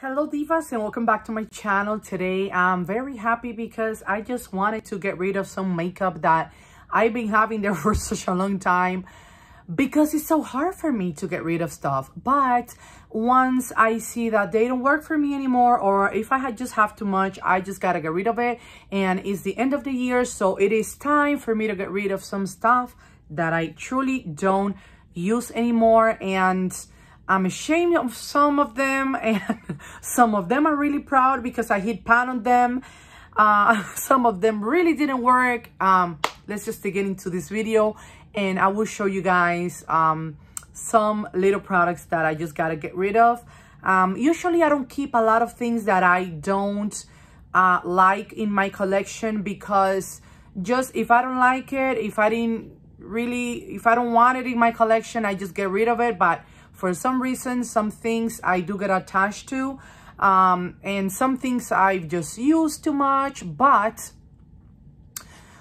Hello divas and welcome back to my channel. Today I'm very happy because I just wanted to get rid of some makeup that I've been having there for such a long time because it's so hard for me to get rid of stuff. But once I see that they don't work for me anymore or if I had just have too much, I just gotta get rid of it. And it's the end of the year, so it is time for me to get rid of some stuff that I truly don't use anymore. And I'm ashamed of some of them and some of them are really proud because I hit pan on them. Uh, some of them really didn't work. Um, let's just get into this video and I will show you guys um, some little products that I just gotta get rid of. Um, usually I don't keep a lot of things that I don't uh, like in my collection because just if I don't like it, if I didn't really, if I don't want it in my collection, I just get rid of it. But for some reason, some things I do get attached to. Um, and some things I've just used too much. But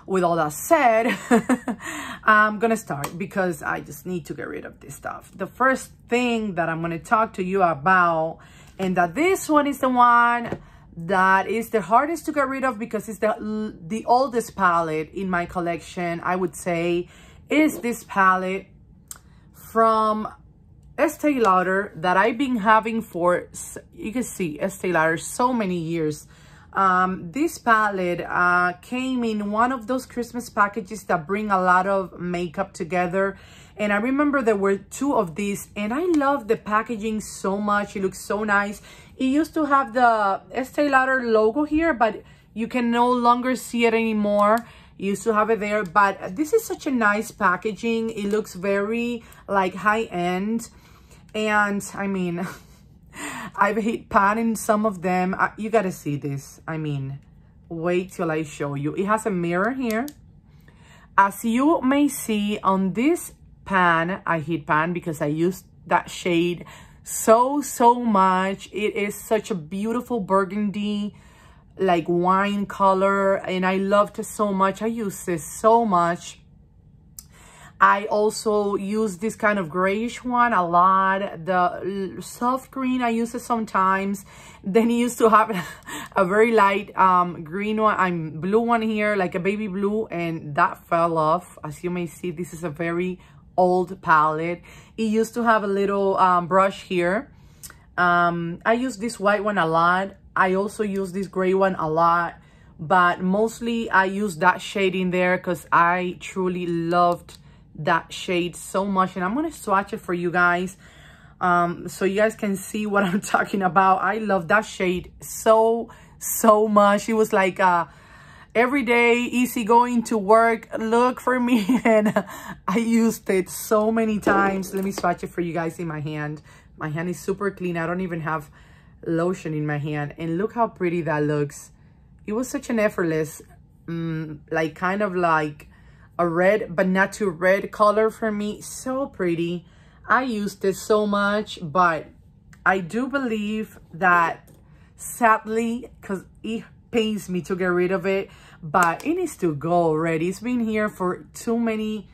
with all that said, I'm going to start because I just need to get rid of this stuff. The first thing that I'm going to talk to you about, and that this one is the one that is the hardest to get rid of because it's the, the oldest palette in my collection, I would say, is this palette from Estee Lauder that I've been having for, you can see Estee Lauder so many years. Um, this palette uh, came in one of those Christmas packages that bring a lot of makeup together. And I remember there were two of these and I love the packaging so much. It looks so nice. It used to have the Estee Lauder logo here, but you can no longer see it anymore used to have it there but this is such a nice packaging it looks very like high end and I mean, I've hit pan in some of them. I, you got to see this. I mean, wait till I show you. It has a mirror here. As you may see on this pan, I hit pan because I used that shade so, so much. It is such a beautiful burgundy, like wine color. And I loved it so much. I used this so much. I also use this kind of grayish one a lot. The soft green, I use it sometimes. Then he used to have a very light um, green one, I'm blue one here, like a baby blue, and that fell off. As you may see, this is a very old palette. It used to have a little um, brush here. Um, I use this white one a lot. I also use this gray one a lot, but mostly I use that shade in there because I truly loved that shade so much and I'm going to swatch it for you guys um, so you guys can see what I'm talking about. I love that shade so, so much. It was like uh, every day, easy going to work look for me and I used it so many times. Let me swatch it for you guys in my hand. My hand is super clean. I don't even have lotion in my hand and look how pretty that looks. It was such an effortless, um, like kind of like a red but not too red color for me so pretty i used this so much but i do believe that sadly because it pains me to get rid of it but it needs to go already it's been here for too many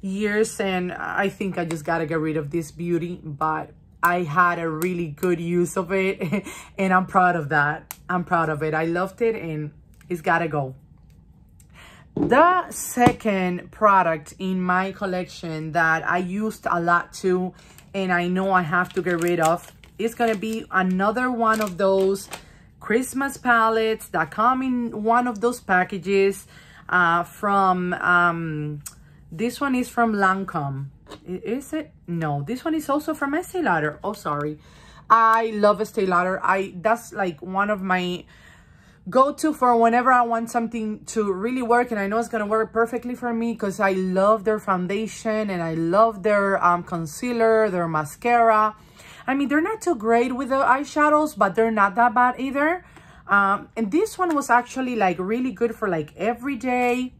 years and i think i just gotta get rid of this beauty but I had a really good use of it and I'm proud of that. I'm proud of it. I loved it and it's gotta go. The second product in my collection that I used a lot too, and I know I have to get rid of, is going to be another one of those Christmas palettes that come in one of those packages uh, from, um, this one is from Lancome. Is it? No, this one is also from Estee Lauder. Oh, sorry. I love Estee Lauder. I, that's like one of my go-to for whenever I want something to really work and I know it's going to work perfectly for me because I love their foundation and I love their um, concealer, their mascara. I mean, they're not too great with the eyeshadows, but they're not that bad either. Um, and this one was actually like really good for like every day.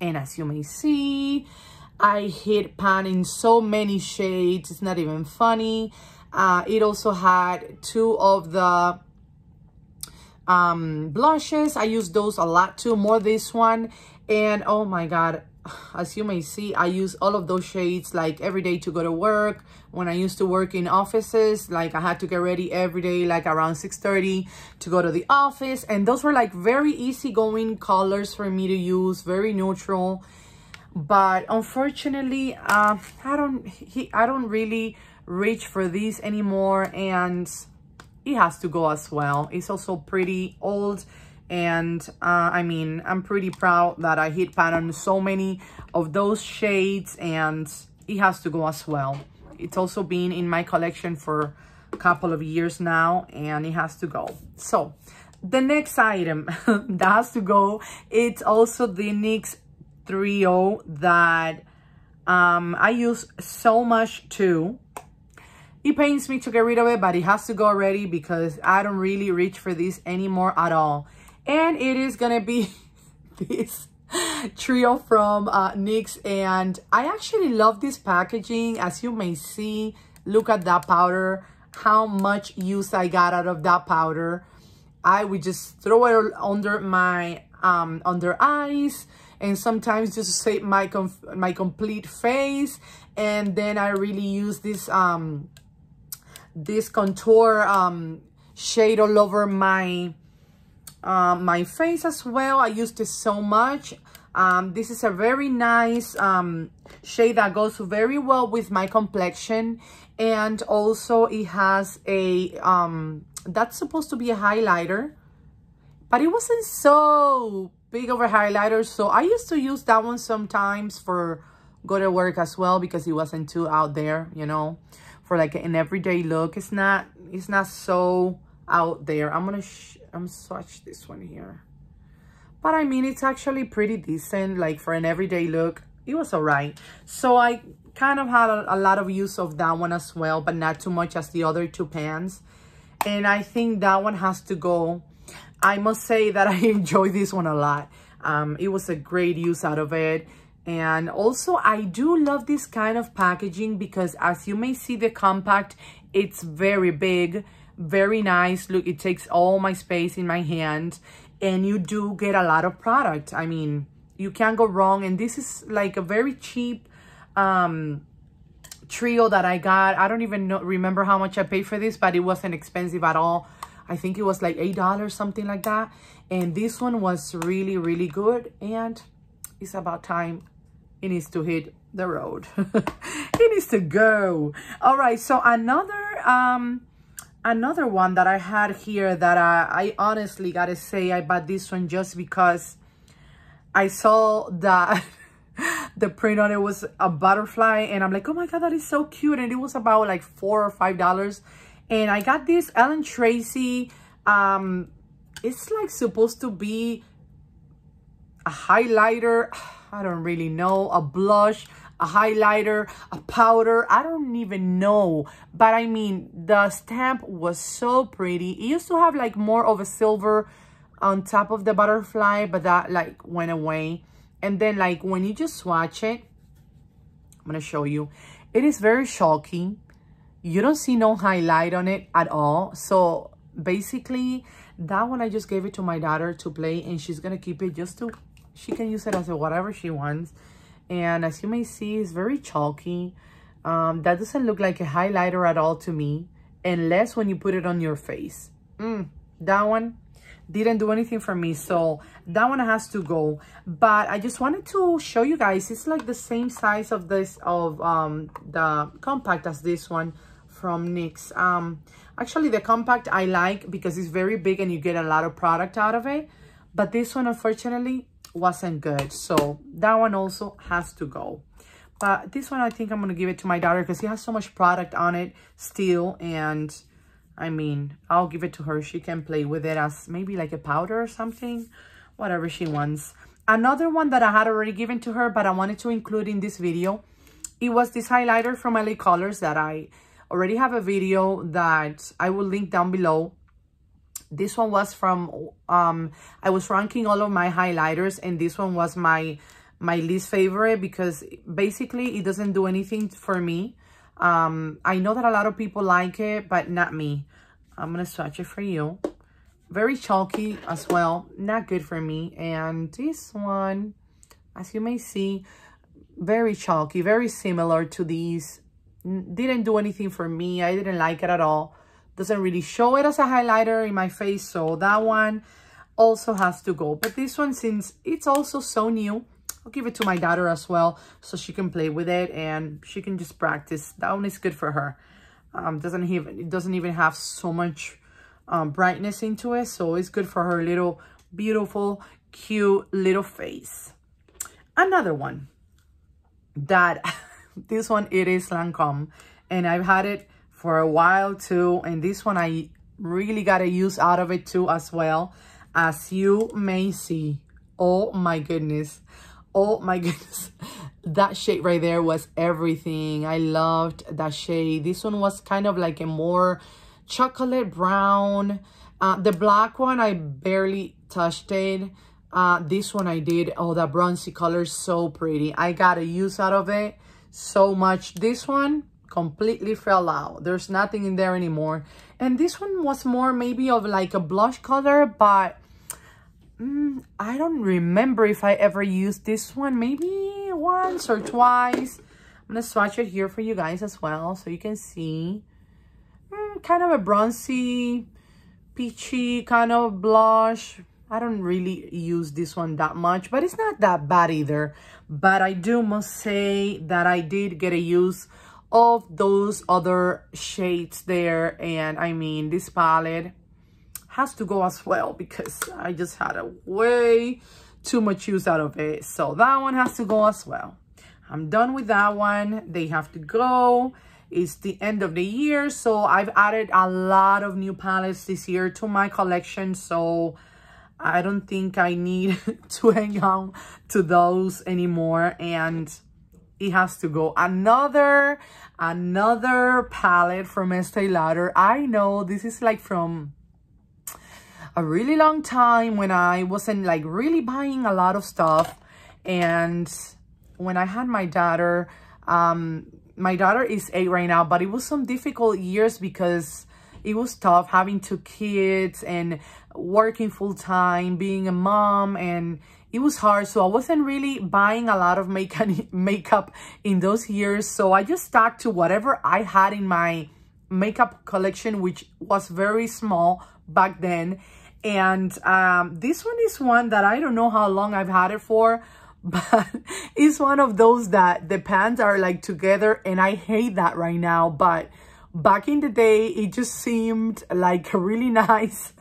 And as you may see, I hit pan in so many shades. It's not even funny. Uh, it also had two of the um, blushes. I use those a lot too, more this one. And oh my God, as you may see, I use all of those shades like every day to go to work. When I used to work in offices, like I had to get ready every day, like around 6.30 to go to the office. And those were like very easygoing colors for me to use, very neutral. But unfortunately, uh, I don't, he, I don't really reach for these anymore. And it has to go as well. It's also pretty old and uh, I mean, I'm pretty proud that I hit on so many of those shades and it has to go as well. It's also been in my collection for a couple of years now and it has to go. So the next item that has to go, it's also the NYX Trio that um, I use so much too. It pains me to get rid of it, but it has to go already because I don't really reach for this anymore at all. And it is gonna be this trio from uh, NYX and I actually love this packaging. As you may see look at that powder how much use I got out of that powder. I would just throw it under my um, under eyes and sometimes just save my my complete face. And then I really use this um this contour um shade all over my um, my face as well. I used it so much. Um, this is a very nice um, shade that goes very well with my complexion. And also it has a, um, that's supposed to be a highlighter. But it wasn't so big of a highlighter. So I used to use that one sometimes for go to work as well because it wasn't too out there, you know, for like an everyday look. It's not, it's not so out there. I'm to I'm swatch this one here. But I mean, it's actually pretty decent, like for an everyday look. It was all right. So I kind of had a, a lot of use of that one as well, but not too much as the other two pans. And I think that one has to go. I must say that I enjoy this one a lot. Um, it was a great use out of it. And also, I do love this kind of packaging because as you may see the compact, it's very big very nice. Look, it takes all my space in my hand and you do get a lot of product. I mean, you can't go wrong. And this is like a very cheap um, trio that I got. I don't even know, remember how much I paid for this, but it wasn't expensive at all. I think it was like $8, something like that. And this one was really, really good. And it's about time it needs to hit the road. it needs to go. All right, so another um another one that I had here that I, I honestly gotta say I bought this one just because I saw that the print on it was a butterfly and I'm like, oh my God, that is so cute. And it was about like four or five dollars. And I got this Ellen Tracy, um, it's like supposed to be a highlighter. I don't really know, a blush a highlighter, a powder. I don't even know. But I mean, the stamp was so pretty. It used to have like more of a silver on top of the butterfly, but that like went away. And then like when you just swatch it, I'm going to show you. It is very chalky. You don't see no highlight on it at all. So basically that one I just gave it to my daughter to play and she's going to keep it just to, she can use it as a whatever she wants. And as you may see, it's very chalky. Um, that doesn't look like a highlighter at all to me. Unless when you put it on your face. Mm, that one didn't do anything for me. So that one has to go. But I just wanted to show you guys. It's like the same size of this, of um, the compact as this one from NYX. Um, actually, the compact I like because it's very big and you get a lot of product out of it. But this one, unfortunately, wasn't good. So that one also has to go. But this one, I think I'm going to give it to my daughter because it has so much product on it still. And I mean, I'll give it to her. She can play with it as maybe like a powder or something, whatever she wants. Another one that I had already given to her, but I wanted to include in this video, it was this highlighter from LA Colors that I already have a video that I will link down below this one was from um i was ranking all of my highlighters and this one was my my least favorite because basically it doesn't do anything for me um i know that a lot of people like it but not me i'm gonna swatch it for you very chalky as well not good for me and this one as you may see, very chalky, very similar to these. Didn't do anything for me. I didn't like it at all. Doesn't really show it as a highlighter in my face. So that one also has to go. But this one, since it's also so new, I'll give it to my daughter as well so she can play with it and she can just practice. That one is good for her. Um, doesn't even it doesn't even have so much um, brightness into it, so it's good for her little beautiful, cute little face. Another one that this one it is Lancome, and I've had it for a while too, and this one I really got a use out of it too as well, as you may see. Oh my goodness oh my goodness that shade right there was everything. I loved that shade. This one was kind of like a more chocolate brown. Uh, the black one i barely touched it. Uh, this one i did oh that bronzy color so pretty. I got a use out of it so much. This one completely fell out there's nothing in there anymore and this one was more maybe of like a blush color but Mm, I don't remember if I ever used this one. Maybe once or twice. I'm going to swatch it here for you guys as well so you can see. Mm, kind of a bronzy, peachy kind of blush. I don't really use this one that much, but it's not that bad either. But I do must say that I did get a use of those other shades there. And I mean, this palette has to go as well because I just had a way too much use out of it. So that one has to go as well. I'm done with that one. They have to go. It's the end of the year. So I've added a lot of new palettes this year to my collection. So I don't think I need to hang on to those anymore. And it has to go. Another, another palette from Estee Lauder. I know this is like from a really long time when I wasn't like really buying a lot of stuff. And when I had my daughter, um, my daughter is eight right now, but it was some difficult years because it was tough having two kids and working full time, being a mom, and it was hard. So I wasn't really buying a lot of make makeup in those years. So I just stuck to whatever I had in my makeup collection, which was very small back then. And um, this one is one that I don't know how long I've had it for, but it's one of those that the pants are like together and I hate that right now. But back in the day, it just seemed like really nice,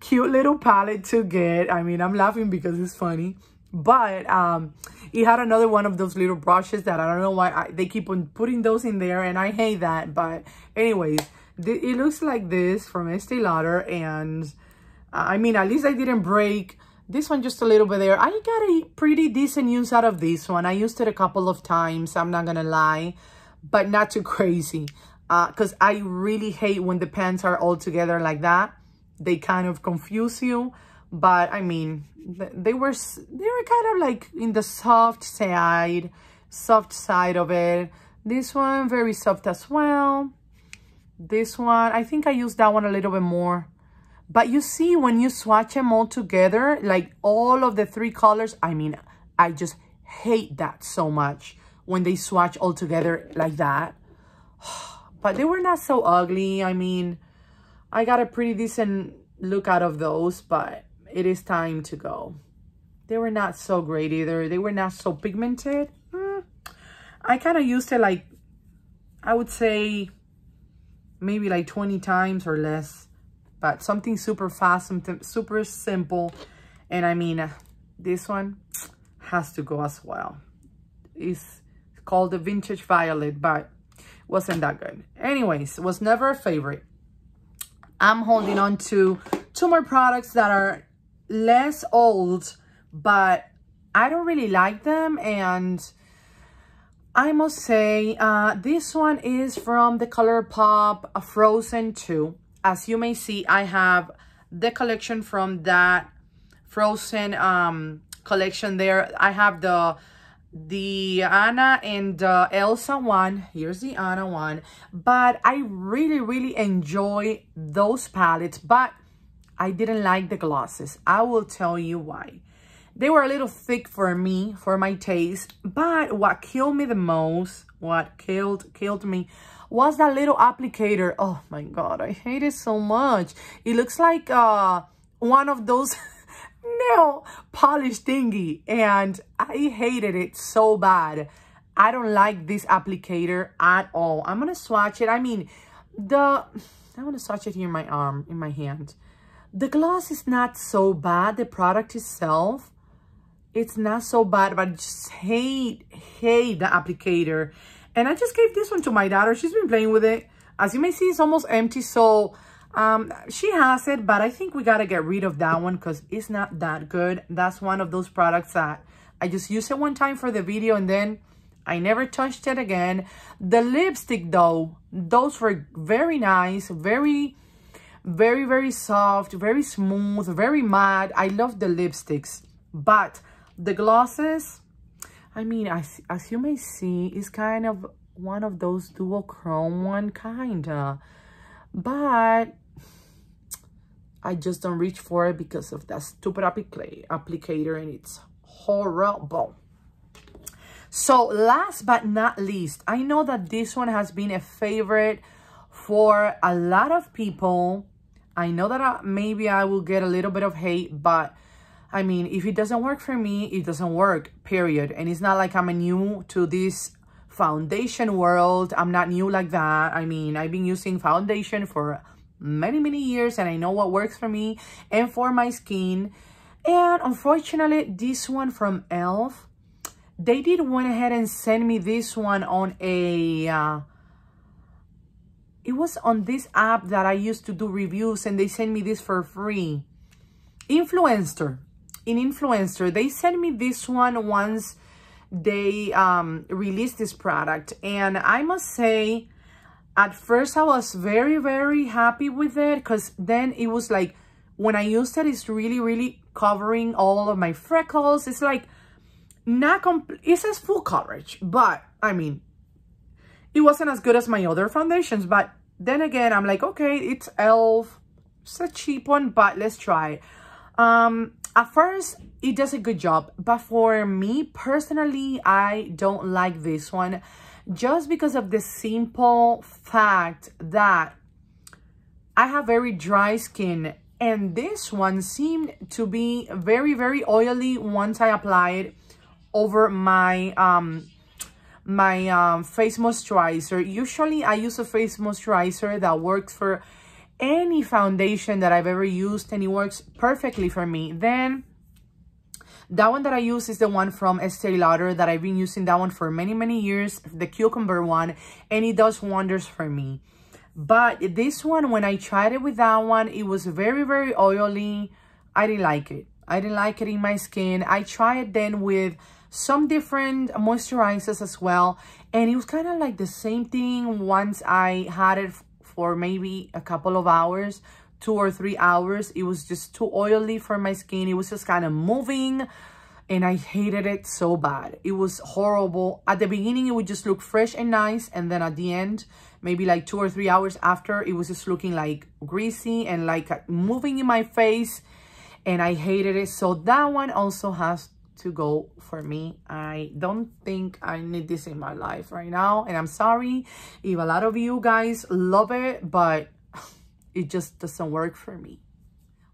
cute little palette to get. I mean, I'm laughing because it's funny. But um, it had another one of those little brushes that I don't know why I, they keep on putting those in there and I hate that. But anyways, it looks like this from Estee Lauder and I mean, at least I didn't break this one just a little bit there. I got a pretty decent use out of this one. I used it a couple of times, I'm not gonna lie, but not too crazy. Because uh, I really hate when the pants are all together like that. They kind of confuse you. But I mean, they were they were kind of like in the soft side, soft side of it. This one, very soft as well. This one, I think I used that one a little bit more but you see, when you swatch them all together, like all of the three colors, I mean, I just hate that so much when they swatch all together like that. But they were not so ugly. I mean, I got a pretty decent look out of those, but it is time to go. They were not so great either. They were not so pigmented. Mm. I kind of used it like, I would say maybe like 20 times or less but something super fast, something super simple. And I mean, this one has to go as well. It's called the Vintage Violet, but wasn't that good. Anyways, was never a favorite. I'm holding on to two more products that are less old, but I don't really like them. And I must say, uh, this one is from the ColourPop Frozen 2 as you may see, I have the collection from that Frozen um, collection there. I have the the Anna and the Elsa one. Here's the Anna one. But I really, really enjoy those palettes. But I didn't like the glosses. I will tell you why. they were a little thick for me, for my taste. But what killed me the most, what killed killed me, was that little applicator. Oh my God, I hate it so much. It looks like uh, one of those nail polish thingy. And I hated it so bad. I don't like this applicator at all. I'm going to swatch it. I mean, the... I want to swatch it here in my arm, in my hand. The gloss is not so bad. The product itself, it's not so bad, but I just hate, hate the applicator. And I just gave this one to my daughter. She's been playing with it. As you may see, it's almost empty. So um, she has it, but I think we got to get rid of that one because it's not that good. That's one of those products that I just used it one time for the video and then I never touched it again. The lipstick though, those were very nice, very, very, very soft, very smooth, very matte. I love the lipsticks, but the glosses, I mean, as, as you may see, is kind of one of those duochrome one kinda, but I just don't reach for it because of that stupid applicator and it's horrible. So last but not least, I know that this one has been a favorite for a lot of people. I know that I, maybe I will get a little bit of hate, but I mean, if it doesn't work for me, it doesn't work, period. And it's not like I'm new to this foundation world. I'm not new like that. I mean, I've been using foundation for many, many years and I know what works for me and for my skin. And unfortunately, this one from e.l.f they did went ahead and send me this one on a, uh, it was on this app that I used to do reviews and they sent me this for free. Influenster. In Influenster, they sent me this one once they um, released this product. And I must say, at first I was very, very happy with it because then it was like, when I used it, it's really, really covering all of my freckles. It's like, not complete, it says full coverage, but I mean, it wasn't as good as my other foundations, but then again, I'm like, okay, it's e.l.f. It's a cheap one, but let's try. Um, at first, it does a good job, but for me personally, I don't like this one just because of the simple fact that I have very dry skin and this one seemed to be very, very oily once I applied over my um my um, face moisturizer. Usually I use a face moisturizer that works for any foundation that I've ever used and it works perfectly for me. Then that one that I use is the one from Estee Lauder that I've been using that one for many, many years, the cucumber one, and it does wonders for me. But this one, when I tried it with that one, it was very, very oily. I didn't like it. I didn't like it in my skin. I tried it then with some different moisturizers as well. And it was kind of like the same thing once I had it for maybe a couple of hours, two or three hours. It was just too oily for my skin. It was just kind of moving and I hated it so bad. It was horrible. At the beginning, it would just look fresh and nice. And then at the end, maybe like two or three hours after, it was just looking like greasy and like uh, moving in my face. And I hated it. So that one also has to go for me. I don't think I need this in my life right now. And I'm sorry if a lot of you guys love it, but it just doesn't work for me.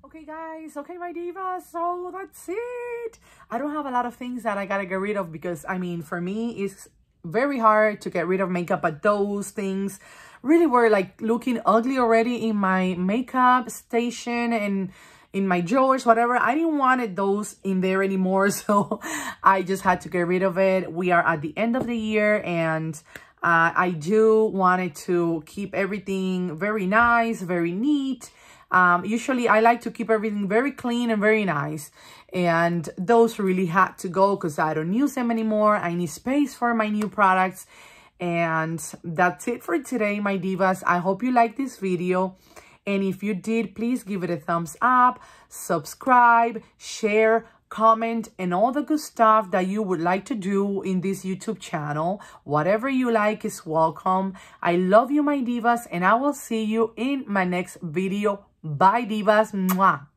Okay, guys. Okay, my diva. So that's it. I don't have a lot of things that I gotta get rid of because, I mean, for me, it's very hard to get rid of makeup, but those things really were like looking ugly already in my makeup station and in my drawers, whatever. I didn't want those in there anymore. So I just had to get rid of it. We are at the end of the year and uh, I do wanted to keep everything very nice, very neat. Um, usually I like to keep everything very clean and very nice. And those really had to go because I don't use them anymore. I need space for my new products. And that's it for today, my divas. I hope you like this video. And if you did, please give it a thumbs up, subscribe, share, comment, and all the good stuff that you would like to do in this YouTube channel. Whatever you like is welcome. I love you, my divas, and I will see you in my next video. Bye, divas. Mwah.